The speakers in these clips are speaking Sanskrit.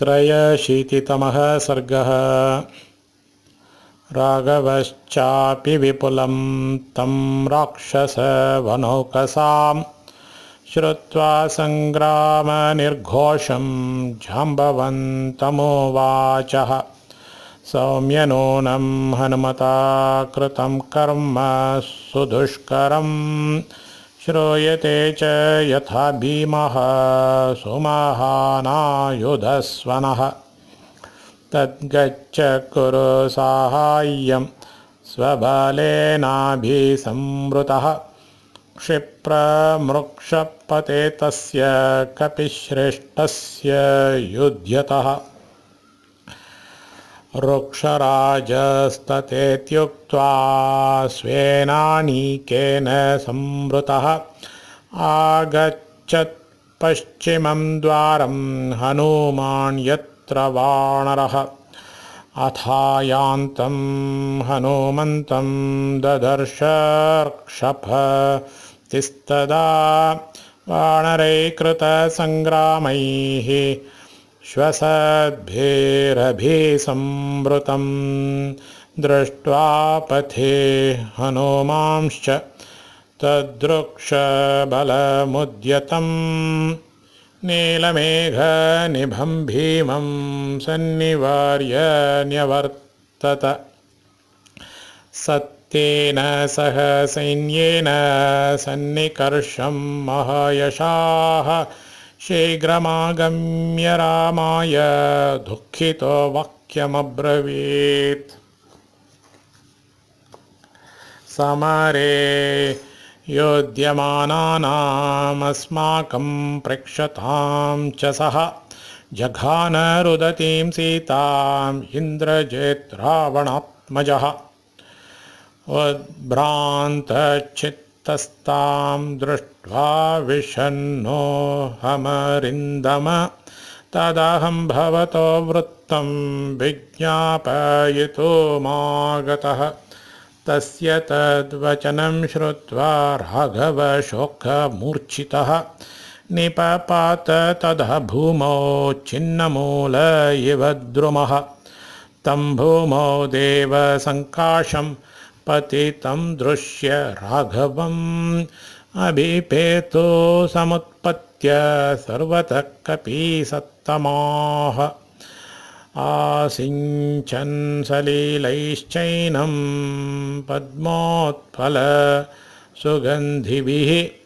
त्रयशीतितमः सर्गः। राघवश्चापि विपुलं तं राक्षसवनौकसां श्रुत्वा सङ्ग्रामनिर्घोषं जाम्बवन्तमुवाचः। सौम्यनूनं हनुमता कृतं कर्म सुदुष्करम् श्रूयते च यथा भीमः सुमहानायुधस्वनः। तद्गच्छ कुरु साहाय्यं स्वबलेनाभिसंवृतः। क्षिप्रमृक्षपते तस्य कपिश्रेष्ठस्य युध्यतः वृक्षराजस्ततेत्युक्त्वा स्वेनानीकेन संवृतः। आगच्छत् पश्चिमं द्वारं हनुमान् यत्र वानरः। अथायान्तं हनुमन्तं ददर्शर्क्षपतिस्तदा वानरैकृतसङ्ग्रामैः श्वसद्भिरभिसंवृतं दृष्ट्वा पथे हनुमांश्च तद्रुक्षबलमुद्यतं नीलमेघनिभं भीमं सन्निवार्य न्यवर्तत सत्येन सह सैन्येन सन्निकर्षं महायशाः शीघ्रमागम्य रामाय दुःखितो वाक्यमब्रवीत् समरे योध्यमानानामस्माकं प्रेक्षतां च सः जघानरुदतीं सीताम् इन्द्रजेत् रावणात्मजः उद्भ्रान्तचित्तस्तां दृष्ट्वा विषन्नोऽहमरिन्दम तदहं भवतो वृत्तं विज्ञापयितुमागतः तस्य तद्वचनं श्रुत्वा राघवशोकमूर्छितः निपपात ततः भूमौ छिन्नमूल इव द्रुमः। तं भूमौ देवसङ्काशं पतितं दृश्य राघवम् अभिपेतो समुत्पत्य सर्वतः कपीसत्तमाः। आसिञ्चन् सलीलैश्चैनं पद्मोत्फलसुगन्धिभिः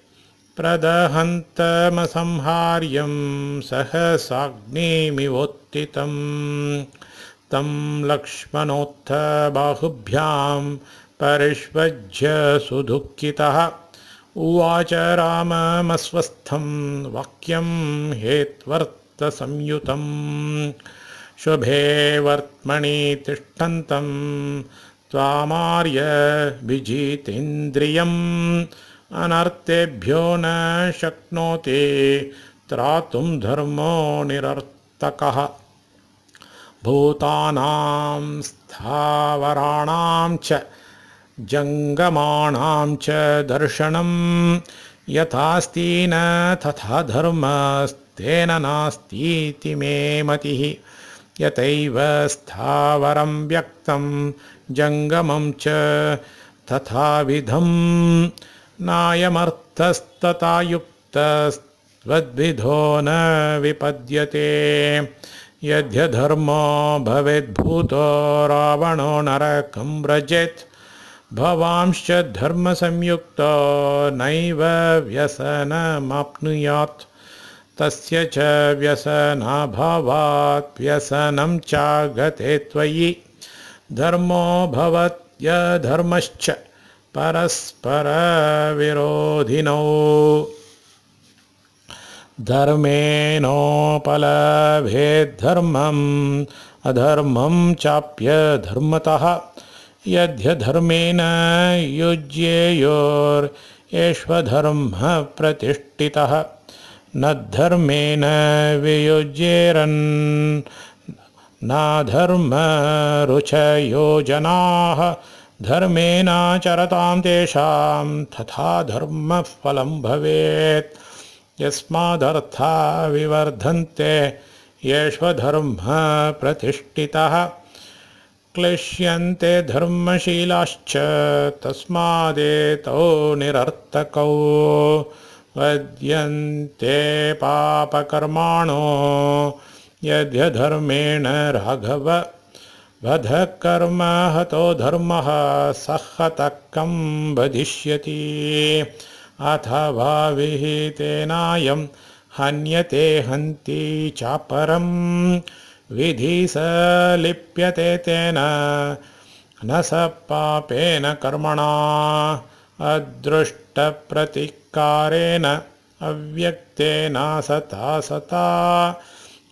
प्रदहन्तमसंहार्यं सहसाग्निमिवोत्थितं। तं लक्ष्मणोत्थ बाहुभ्यां परिष्वज्य सुदुःखितः उवाच राममस्वस्थं वाक्यं हेत्वर्तसंयुतम्। शुभे वर्त्मणि तिष्ठन्तं त्वामार्य विजितेन्द्रियम्। अनर्थेभ्यो न शक्नोति त्रातुं धर्मो निरर्थकः। भूतानां स्थावराणां च जङ्गमाणां च दर्शनं। यथास्ति न तथा धर्मस्तेन नास्तीति मे मतिः। यतैव स्थावरं व्यक्तं जङ्गमं च तथाविधं। नायमर्थस्तथा युक्तस्त्वद्विधो न विपद्यते। यद्यधर्मो भवेद्भूतो रावणो नरकं व्रजेत् भवांश्च धर्मसंयुक्तो नैव व्यसनमाप्नुयात्। तस्य च व्यसनाभावात् व्यसनं चागते त्वयि। धर्मो भवत्यधर्मश्च परस्परविरोधिनौ। धर्मेणोपलभेद्धर्मम् अधर्मं चाप्यधर्मतः यद्यधर्मेण युज्येयोर्येष्वधर्मः प्रतिष्ठितः न धर्मेण वियुज्येरन् नाधर्मरुचयो जनाः धर्मेणाचरतां तेषां तथा धर्मफलं भवेत्। यस्मादर्था विवर्धन्ते येष्वधर्मः प्रतिष्ठितः क्लिश्यन्ते धर्मशीलाश्च तस्मादेतौ निरर्थकौ वद्यन्ते पापकर्माणो यद्यधर्मेण राघव वधकर्म हतो धर्मः सहतकं वधिष्यति। अथवा विहितेनायं हन्यते हन्ति चापरं विधि स लिप्यते तेन न स पापेन कर्मणा अदृष्टप्रतिकारेण अव्यक्तेन सता सता।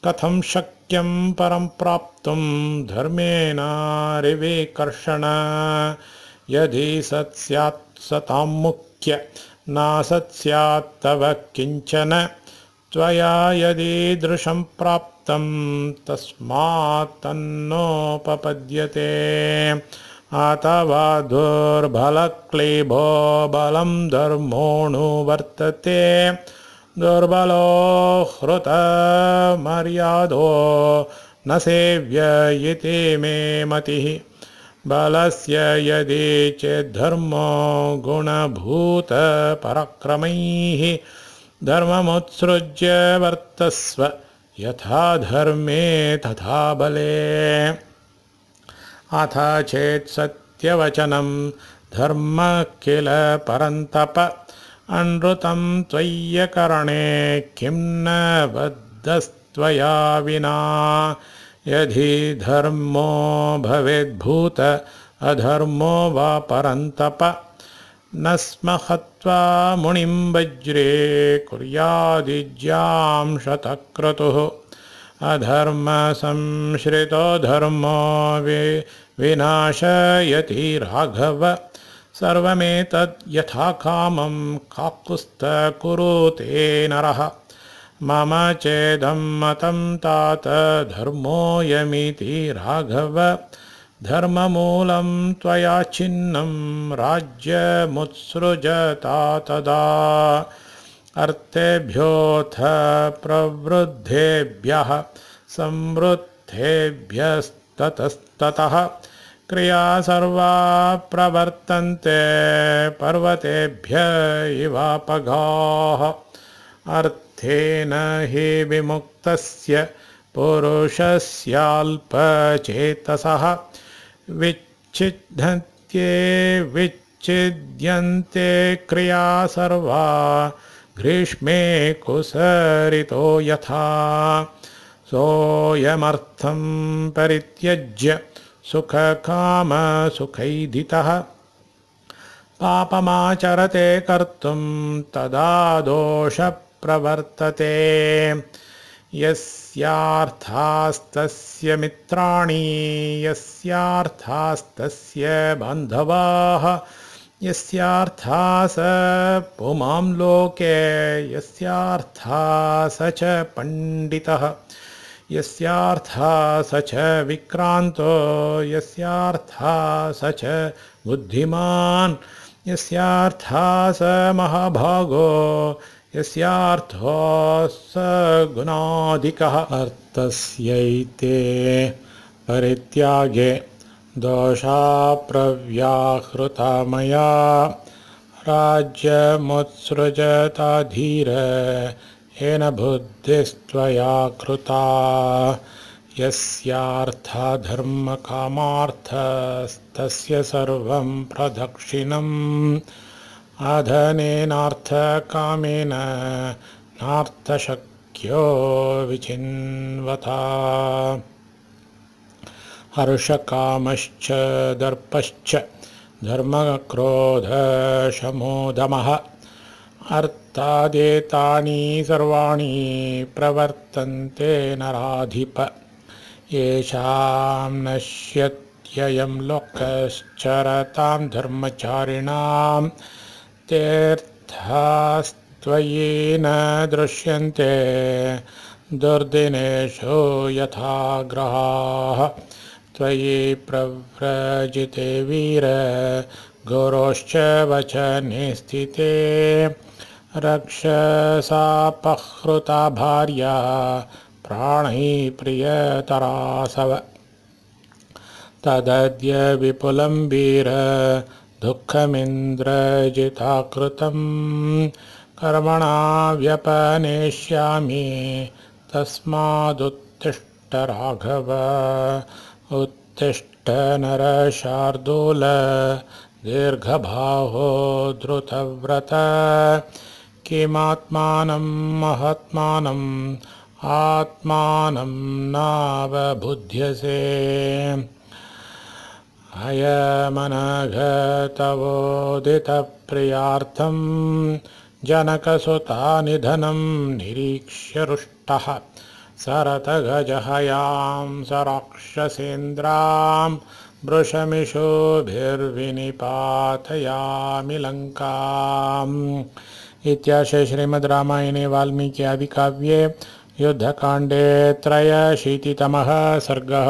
कथं शक्यं परं प्राप्तुं धर्मेणारिविकर्षण यदि सत् स्यात् सतां मुख्य नासत् स्यात् तव किञ्चन। त्वया यदीदृशं प्राप्तं तस्मात् तन्नोपपद्यते अथवा दुर्बलक्लीभो बलं धर्मोऽणुवर्तते दुर्बलो हृतमर्यादो न सेव्य इति मे मतिः। बलस्य यदि चेद्धर्मो गुणभूतपराक्रमैः धर्ममुत्सृज्य वर्तस्व यथा धर्मे तथा बले। अथ चेत् सत्यवचनं धर्म किल परन्तप अनृतं त्वय्यकरणे किं न बद्धस्त्वया विना। यदि धर्मो भवेद्भूत अधर्मो वा परन्तप न स्म हत्वा मुनिं वज्रे कुर्यादिज्यां शतक्रतुः। अधर्मसंश्रितो धर्मो वि विनाशयति राघव। सर्वमेतद् यथा कामं काकुस्तकुरुते नरः। मम चेदं मतं तात धर्मोऽयमिति राघव धर्ममूलं त्वया छिन्नं राज्यमुत्सृजता तदा। अर्थेभ्योऽथ प्रवृद्धेभ्यः संवृद्धेभ्यस्ततस्ततः। क्रिया सर्वा प्रवर्तन्ते पर्वतेभ्य इवापगाः। अर्थेन हि विमुक्तस्य पुरुषस्याल्पचेतसः। विच्छिद्यन्ते विच्छिद्यन्ते क्रिया सर्वा ग्रीष्मे कुसरितो यथा। सोऽयमर्थं परित्यज्य सुखकामसुखैदितः पापमाचरते कर्तुं तदा दोषप्रवर्तते यस्यार्थास्तस्य मित्राणि यस्यार्थास्तस्य बान्धवाः यस्यार्था स पुमां लोके यस्यार्था स च पण्डितः यस्यार्था स च विक्रान्तो यस्यार्था स च बुद्धिमान् यस्यार्था स महाभागो यस्यार्थो स गुणाधिकः अर्थस्यैते परित्यागे दोषाप्रव्याहृता मया राज्यमुत्सृजता धीर येन बुद्धिस्त्वया कृता यस्यार्था धर्मकामार्थस्तस्य सर्वं प्रदक्षिणम्। अधनेनार्थकामेन नार्थशक्यो विचिन्वता। हर्षकामश्च दर्पश्च धर्मक्रोधशमोदमः। अर्थादेतानि सर्वाणि प्रवर्तन्ते नराधिप येषां नश्यत्ययं लोकश्चरतां धर्मचारिणां तीर्थास्त्वयि दृश्यन्ते दुर्दिनेषु यथा ग्रहाः त्वयि प्रव्रजिते वीर गुरोश्च वचने स्थिते। रक्षसापहृता भार्या प्राणैः प्रियतरासव। तदद्य विपुलं वीर दुःखमिन्द्रजिताकृतं। कर्मणा व्यपनेष्यामि तस्मादुत्तिष्ठ राघव उत्तिष्ठ नरशार्दूल दीर्घबाहो धृतव्रत किमात्मानं महात्मानम् आत्मानं नावबुध्यसे। अयमनघतवोदितप्रियार्थं जनकसुतानिधनं निरीक्ष्य रुष्टः सरतगजहयां स राक्षसेन्द्रां वृषमिषोभिर्विनिपातयामि लङ्काम्। इत्याशय श्रीमद् रामायणे वाल्मीकि आदिकाव्ये युद्धकाण्डे त्रयशीतितमः सर्गः।